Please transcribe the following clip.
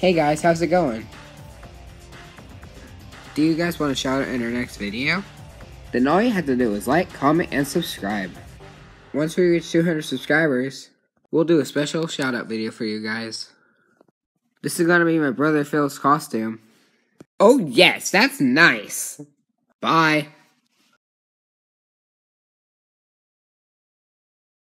Hey guys, how's it going? Do you guys want a shout out in our next video? Then all you have to do is like, comment, and subscribe. Once we reach 200 subscribers, we'll do a special shout out video for you guys. This is gonna be my brother Phill's costume. Oh yes, that's nice! Bye!